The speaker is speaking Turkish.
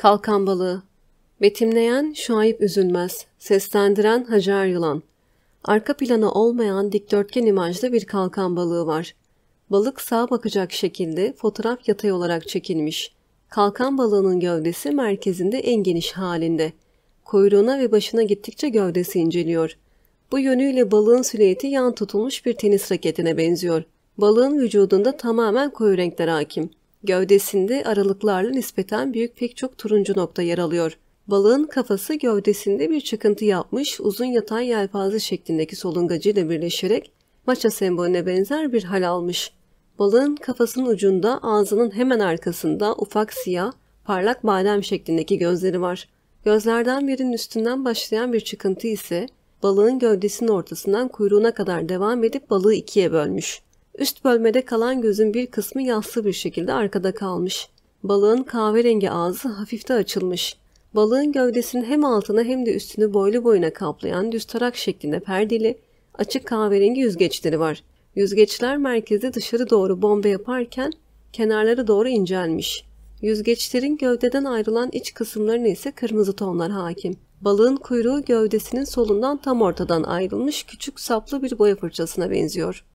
Kalkan balığı. Betimleyen Şuayb Üzülmez. Seslendiren Hacer Yılan. Arka planı olmayan dikdörtgen imajlı bir kalkan balığı var. Balık sağa bakacak şekilde fotoğraf yatay olarak çekilmiş. Kalkan balığının gövdesi merkezinde en geniş halinde. Kuyruğuna ve başına gittikçe gövdesi inceliyor. Bu yönüyle balığın silüeti yan tutulmuş bir tenis raketine benziyor. Balığın vücudunda tamamen koyu renkler hakim. Gövdesinde aralıklarla nispeten büyük pek çok turuncu nokta yer alıyor. Balığın kafası gövdesinde bir çıkıntı yapmış uzun yatay yelpaze şeklindeki solungacıyla birleşerek maça sembolüne benzer bir hal almış. Balığın kafasının ucunda ağzının hemen arkasında ufak siyah, parlak badem şeklindeki gözleri var. Gözlerden birinin üstünden başlayan bir çıkıntı ise balığın gövdesinin ortasından kuyruğuna kadar devam edip balığı ikiye bölmüş. Üst bölmede kalan gözün bir kısmı yassı bir şekilde arkada kalmış. Balığın kahverengi ağzı hafifte açılmış. Balığın gövdesinin hem altına hem de üstünü boylu boyuna kaplayan düz tarak şeklinde perdeli, açık kahverengi yüzgeçleri var. Yüzgeçler merkezde dışarı doğru bomba yaparken kenarları doğru incelmiş. Yüzgeçlerin gövdeden ayrılan iç kısımlarına ise kırmızı tonlar hakim. Balığın kuyruğu gövdesinin solundan tam ortadan ayrılmış küçük saplı bir boya fırçasına benziyor.